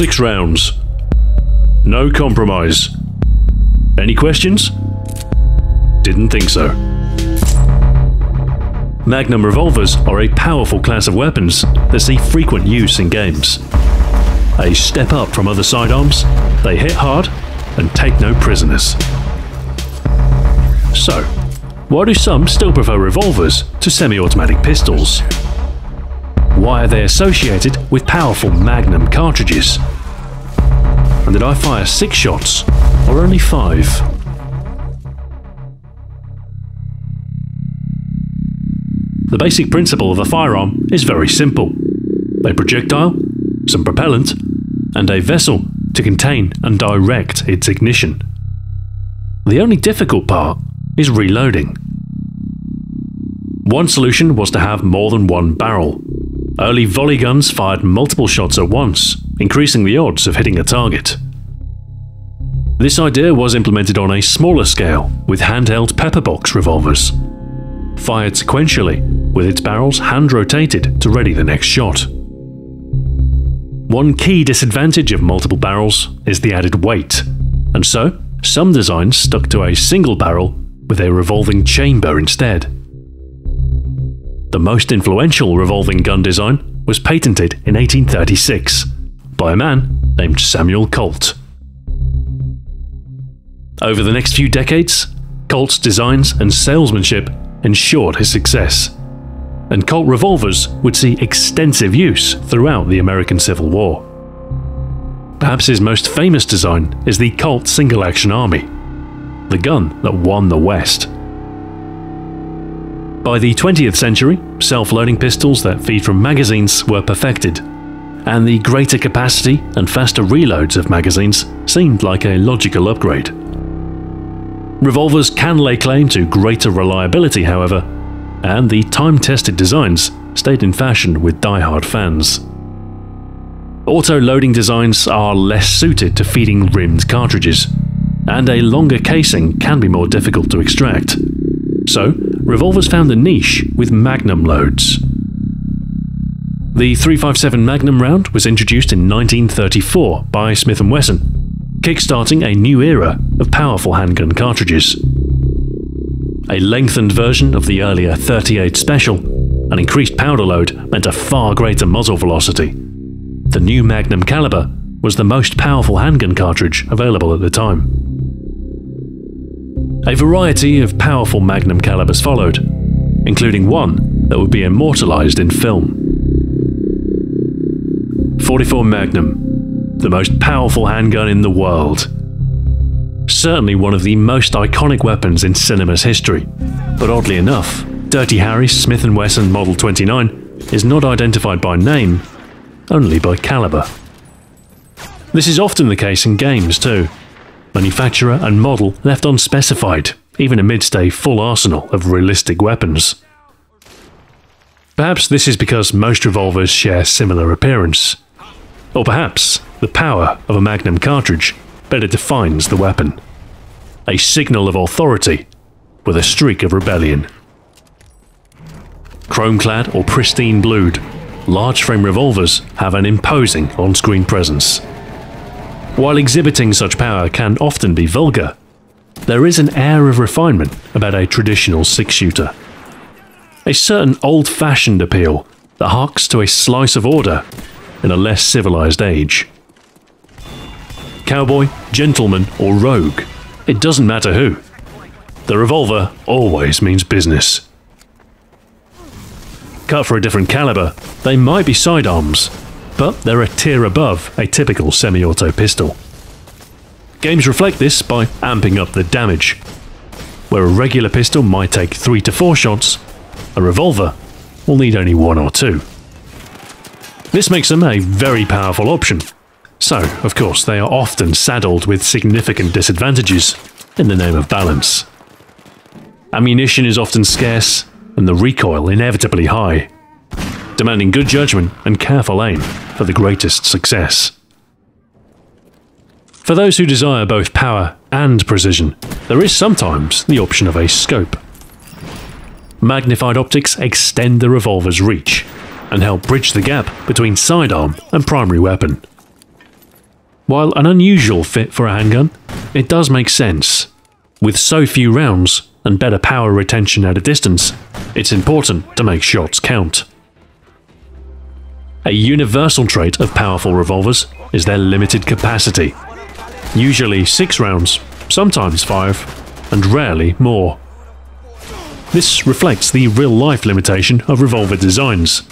Six rounds. No compromise. Any questions? Didn't think so. Magnum revolvers are a powerful class of weapons that see frequent use in games. A step up from other sidearms, they hit hard and take no prisoners. So, why do some still prefer revolvers to semi-automatic pistols? Why are they associated with powerful Magnum cartridges? And did I fire six shots, or only five? The basic principle of a firearm is very simple. A projectile, some propellant, and a vessel to contain and direct its ignition. The only difficult part is reloading. One solution was to have more than one barrel. Early volley guns fired multiple shots at once, increasing the odds of hitting a target. This idea was implemented on a smaller scale with handheld pepperbox revolvers. Fired sequentially, with its barrels hand rotated to ready the next shot. One key disadvantage of multiple barrels is the added weight, and so some designs stuck to a single barrel with a revolving chamber instead. The most influential revolving gun design was patented in 1836 by a man named Samuel Colt. Over the next few decades, Colt's designs and salesmanship ensured his success, and Colt revolvers would see extensive use throughout the American Civil War. Perhaps his most famous design is the Colt Single Action Army, the gun that won the West. By the 20th century, self loading pistols that feed from magazines were perfected, and the greater capacity and faster reloads of magazines seemed like a logical upgrade. Revolvers can lay claim to greater reliability, however, and the time tested designs stayed in fashion with die-hard fans. Auto loading designs are less suited to feeding rimmed cartridges, and a longer casing can be more difficult to extract. So, revolvers found a niche with magnum loads. The 357 Magnum round was introduced in 1934 by Smith & Wesson kickstarting a new era of powerful handgun cartridges. A lengthened version of the earlier 38 Special, an increased powder load meant a far greater muzzle velocity. The new Magnum caliber was the most powerful handgun cartridge available at the time. A variety of powerful Magnum calibers followed, including one that would be immortalized in film. 44 Magnum the most powerful handgun in the world. Certainly one of the most iconic weapons in cinema's history, but oddly enough, Dirty Harry Smith & Wesson Model 29 is not identified by name, only by caliber. This is often the case in games too. Manufacturer and model left unspecified, even amidst a full arsenal of realistic weapons. Perhaps this is because most revolvers share similar appearance. Or perhaps the power of a Magnum cartridge better defines the weapon. A signal of authority with a streak of rebellion. Chrome-clad or pristine blued, large frame revolvers have an imposing on-screen presence. While exhibiting such power can often be vulgar, there is an air of refinement about a traditional six-shooter. A certain old-fashioned appeal that harks to a slice of order in a less civilized age cowboy, gentleman, or rogue. It doesn't matter who. The revolver always means business. Cut for a different caliber, they might be sidearms, but they're a tier above a typical semi-auto pistol. Games reflect this by amping up the damage. Where a regular pistol might take 3 to 4 shots, a revolver will need only 1 or 2. This makes them a very powerful option so, of course, they are often saddled with significant disadvantages in the name of balance. Ammunition is often scarce, and the recoil inevitably high, demanding good judgment and careful aim for the greatest success. For those who desire both power and precision, there is sometimes the option of a scope. Magnified optics extend the revolver's reach and help bridge the gap between sidearm and primary weapon. While an unusual fit for a handgun, it does make sense. With so few rounds and better power retention at a distance, it's important to make shots count. A universal trait of powerful revolvers is their limited capacity. Usually 6 rounds, sometimes 5, and rarely more. This reflects the real-life limitation of revolver designs,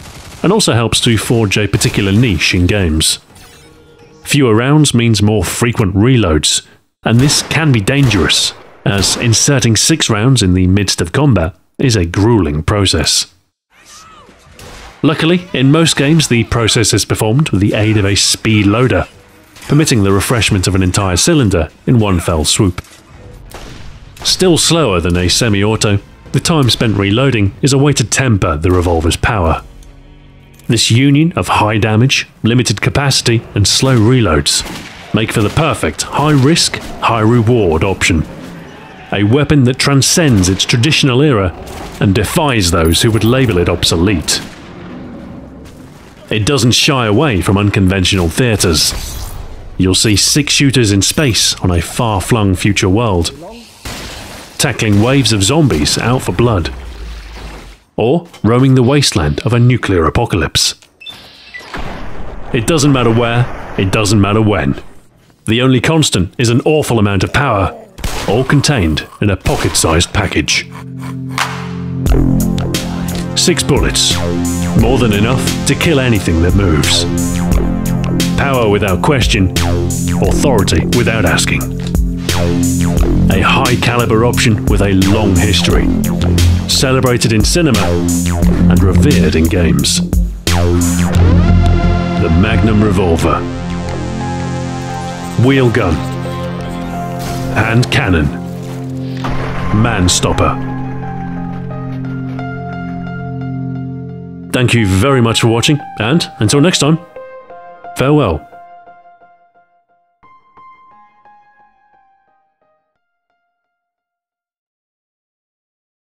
and also helps to forge a particular niche in games. Fewer rounds means more frequent reloads, and this can be dangerous, as inserting six rounds in the midst of combat is a grueling process. Luckily, in most games the process is performed with the aid of a speed loader, permitting the refreshment of an entire cylinder in one fell swoop. Still slower than a semi-auto, the time spent reloading is a way to temper the revolver's power. This union of high damage, limited capacity, and slow reloads make for the perfect high risk, high reward option. A weapon that transcends its traditional era and defies those who would label it obsolete. It doesn't shy away from unconventional theatres. You'll see six shooters in space on a far flung future world, tackling waves of zombies out for blood or roaming the wasteland of a nuclear apocalypse. It doesn't matter where, it doesn't matter when. The only constant is an awful amount of power, all contained in a pocket sized package. Six bullets, more than enough to kill anything that moves. Power without question, authority without asking. A high caliber option with a long history, celebrated in cinema and revered in games. The Magnum Revolver. Wheel gun. Hand cannon. Man stopper. Thank you very much for watching, and until next time, farewell.